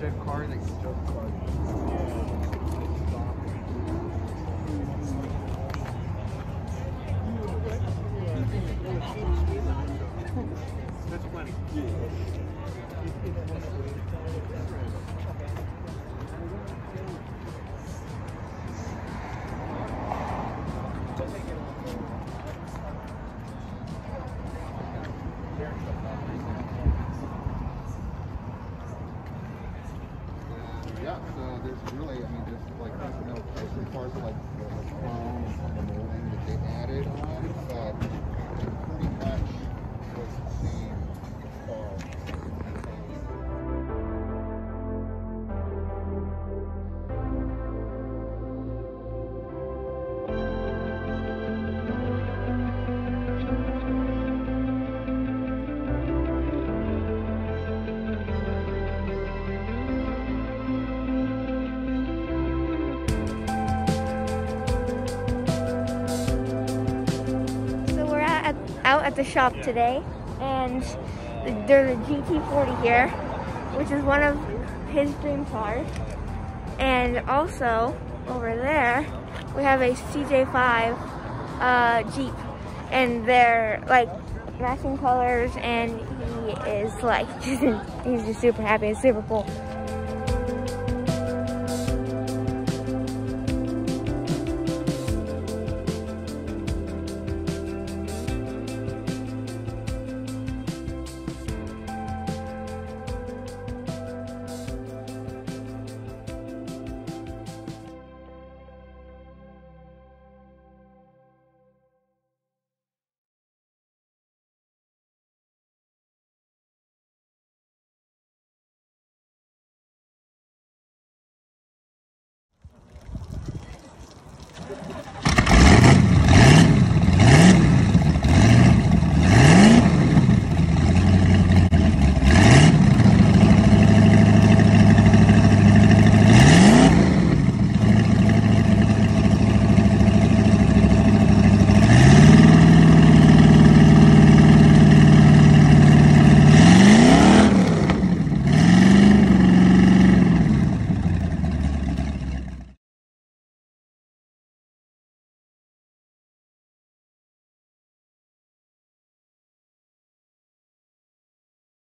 jet car that you just like. That's plenty. Yeah, there's really, I mean, there's like, there's no as far as like at the shop today, and there's a GT40 here, which is one of his dream cars. And also, over there, we have a CJ5 uh, Jeep, and they're like matching colors, and he is like, he's just super happy. It's super cool.